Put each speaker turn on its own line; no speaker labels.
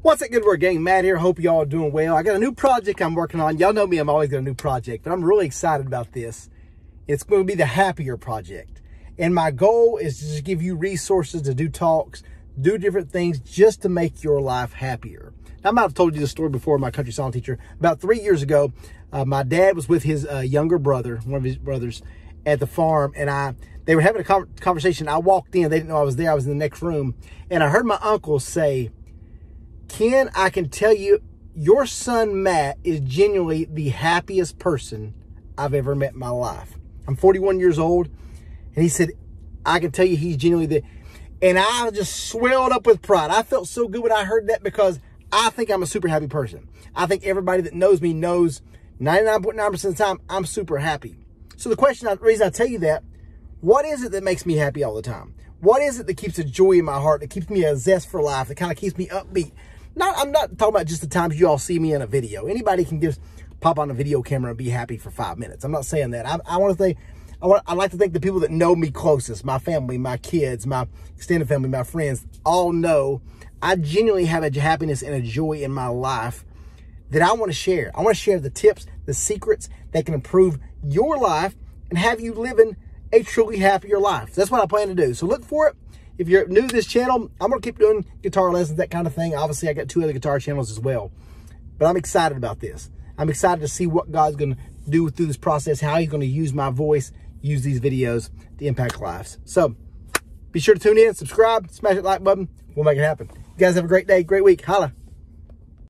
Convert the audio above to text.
What's that good word gang? Matt here. Hope y'all are doing well. I got a new project I'm working on. Y'all know me, I'm always got a new project, but I'm really excited about this. It's going to be the Happier Project. And my goal is to just give you resources to do talks, do different things just to make your life happier. Now, I might have told you this story before, my country song teacher. About three years ago, uh, my dad was with his uh, younger brother, one of his brothers, at the farm, and I they were having a conversation. I walked in, they didn't know I was there. I was in the next room, and I heard my uncle say, Ken, I can tell you, your son Matt is genuinely the happiest person I've ever met in my life. I'm 41 years old, and he said, I can tell you he's genuinely the, and I just swelled up with pride. I felt so good when I heard that because I think I'm a super happy person. I think everybody that knows me knows 99.9% of the time I'm super happy. So the question, the reason I tell you that, what is it that makes me happy all the time? What is it that keeps a joy in my heart, that keeps me a zest for life, that kind of keeps me upbeat? Not, I'm not talking about just the times you all see me in a video. Anybody can just pop on a video camera and be happy for five minutes. I'm not saying that. I, I want to say, I, want, I like to think the people that know me closest, my family, my kids, my extended family, my friends, all know I genuinely have a happiness and a joy in my life that I want to share. I want to share the tips, the secrets that can improve your life and have you living a truly happier life. That's what I plan to do. So look for it. If you're new to this channel, I'm going to keep doing guitar lessons, that kind of thing. Obviously, I got two other guitar channels as well. But I'm excited about this. I'm excited to see what God's going to do through this process, how he's going to use my voice, use these videos to impact lives. So be sure to tune in, subscribe, smash that like button. We'll make it happen. You guys have a great day, great week. Holla.